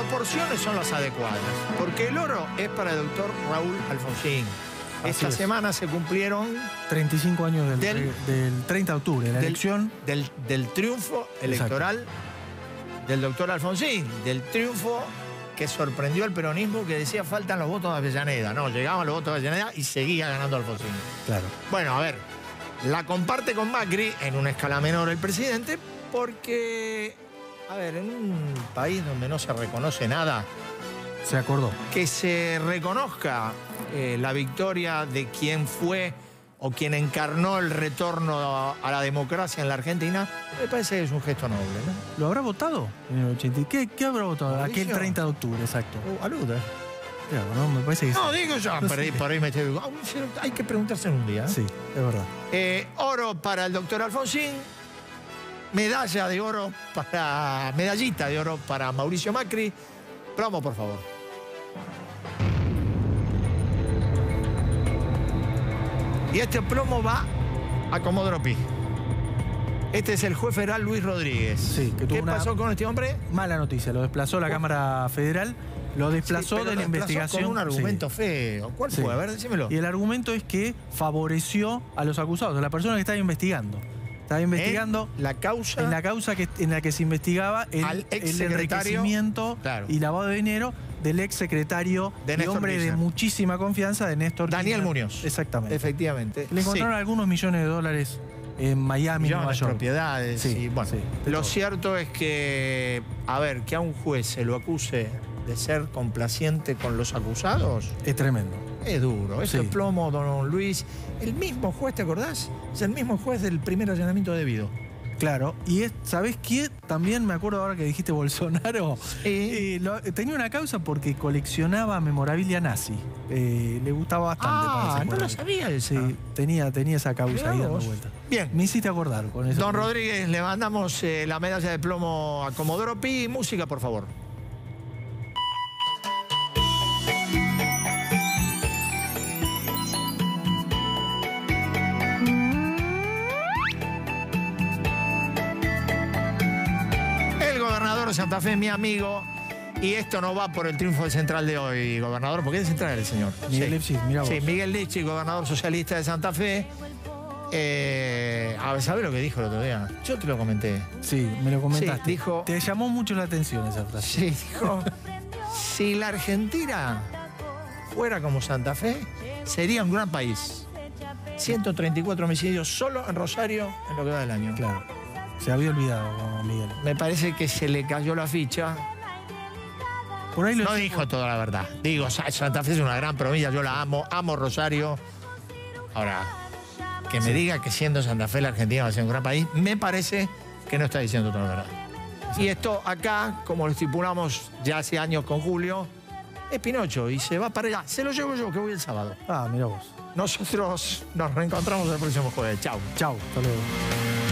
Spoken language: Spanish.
proporciones son las adecuadas, porque el oro es para el doctor Raúl Alfonsín. Esta es. semana se cumplieron 35 años del, Del- del 30 de octubre, la del, elección. del, del triunfo electoral del doctor Alfonsín, del triunfo que sorprendió al peronismo que decía faltan los votos de Avellaneda. No, llegaban los votos de Avellaneda y seguía ganando Alfonsín. Claro. Bueno, a ver, la comparte con Macri en una escala menor el presidente porque, a ver, en un país donde no se reconoce nada, Se acordó. que se reconozca eh, la victoria de quien fue o quien encarnó el retorno a, la democracia en la Argentina, me parece que es un gesto noble, ¿no? ¿Lo habrá votado en el 80? ¿Qué, qué habrá votado? Mauricio. Aquel 30 de octubre, exacto. Uh, aluda. Claro, ¿no? Me parece que sí. No, digo yo, No por, ahí, sé. por ahí me estoy... Ah, Hay que preguntarse en un día. ¿eh? Sí, es verdad. Eh, oro para el doctor Alfonsín, medalla de oro para, medallita de oro para Mauricio Macri. Promo, por favor. Y este plomo va a Comodoro Pi. Este es el juez federal Luis Rodríguez. Sí, que tuvo ¿Qué una- pasó con este hombre? Mala noticia, lo desplazó la Cámara Federal, lo desplazó Sí, de la investigación. Con un argumento Sí. feo. ¿Cuál fue? A ver, decímelo. Y el argumento es que favoreció a los acusados, a la persona que estaba investigando. Estaba investigando En la causa. en la causa que, en la que se investigaba el, Al el enriquecimiento claro. y lavado de dinero del ex secretario De y Néstor hombre de muchísima confianza de Néstor Daniel Kirchner. Muñoz. Exactamente. Efectivamente. Le encontraron Sí. algunos millones de dólares en Miami, Nueva millones York. propiedades. Sí, y bueno, sí, lo cierto es que, a ver, que a un juez se lo acuse de ser complaciente con los acusados, Es tremendo. Es duro. Eso Sí. es plomo, don Luis. El mismo juez, ¿te acordás? Es el mismo juez del primer allanamiento debido. Claro, y es, ¿sabés qué? También me acuerdo ahora que dijiste Bolsonaro. Sí. Eh, lo- tenía una causa porque coleccionaba memorabilia nazi. Eh, le gustaba bastante. Ah, no lo sabía. Sí, tenía, tenía esa causa ahí dando vos. vueltas. Bien. Me hiciste acordar con eso. Don Rodríguez, le mandamos eh, la medalla de plomo a Comodoro Pi. Música, por favor. Gobernador de Santa Fe, mi amigo. Y esto no va por el triunfo del central de hoy, gobernador, porque es de central el señor. Miguel Sí. Lipschitz, mirá vos. Sí, Miguel Lichi, gobernador socialista de Santa Fe. Eh, a ver, ¿sabes lo que dijo el otro día? Yo te lo comenté. Sí, me lo comentaste. Sí, dijo- Te llamó mucho la atención esa frase. Sí, dijo, si la Argentina fuera como Santa Fe, sería un gran país. 134 homicidios solo en Rosario en lo que va del año. Claro. Se había olvidado, Miguel. Me parece que se le cayó la ficha. Por ahí lo No dijo toda la verdad. Digo, Sa- Santa Fe es una gran provincia, yo la amo, amo Rosario. Ahora, que me diga que siendo Santa Fe la Argentina va a ser un gran país, me parece que no está diciendo toda la verdad. Y esto acá, como lo estipulamos ya hace años con Julio, es Pinocho y se va para allá. Se lo llevo yo, que voy el sábado. Ah, mira vos. Nosotros nos reencontramos el próximo jueves. Chao. Chau, hasta luego.